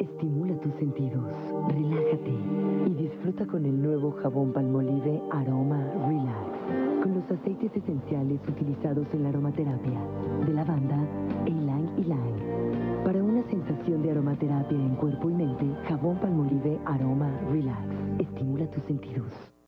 Estimula tus sentidos, relájate y disfruta con el nuevo jabón Palmolive Aroma Relax, con los aceites esenciales utilizados en la aromaterapia de lavanda, ylang ylang. Para una sensación de aromaterapia en cuerpo y mente, jabón Palmolive Aroma Relax. Estimula tus sentidos.